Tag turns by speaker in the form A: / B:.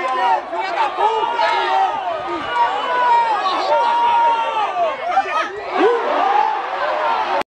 A: Filha da puta!